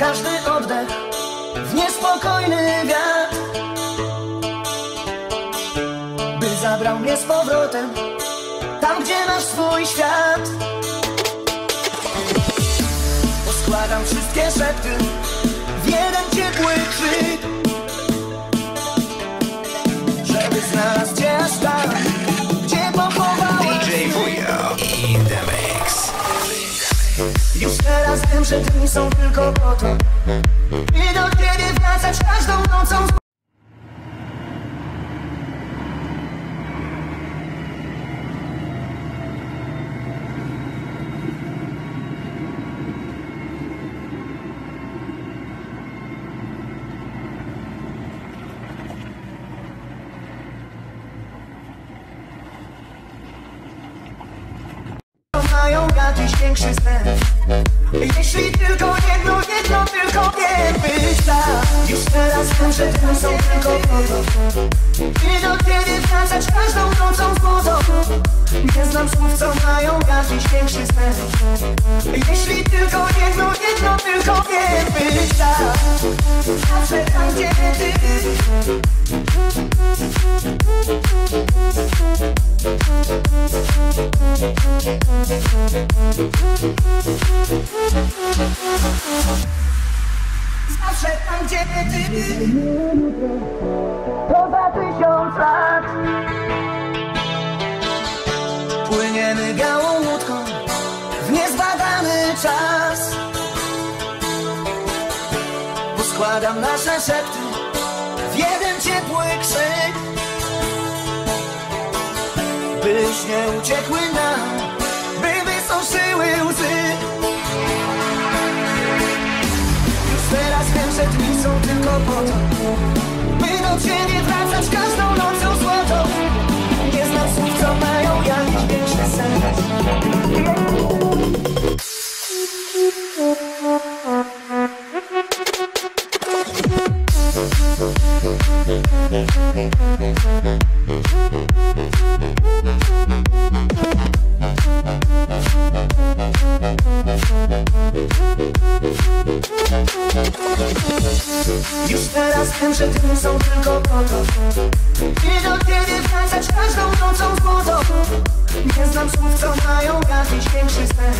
każdy oddech w niespokojny wiatr. By zabrał mnie z powrotem tam, gdzie masz swój świat. Poskładam wszystkie szepty w jeden ciepły krzyk że dni są tylko po to I do ciebie wracać każdą nocą mają Jeśli tylko jedno, jedno tylko wiem być tak Już teraz wiem, że są tylko to I do ciebie wracać każdą nocą z wodą. Nie znam słów, co mają jakiś większy sens Jeśli tylko jedno, jedno tylko wiem być tak Zawsze tam, gdzie ty Zawsze tam, gdzie ty To za tysiąc lat. Płyniemy białą łódką W niezbadany czas. Poskładam nasze szepty W jeden ciepły krzyk. Byś nie uciekły nam By do ciebie wracać każdą nocą złotą. Nie znam słów, co mają jakiś większy sens Już teraz wiem, że dni są tylko po to. I do ciebie wracać każdą nocą z wodą Nie znam słów, co mają jakiś większy sens